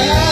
Yeah.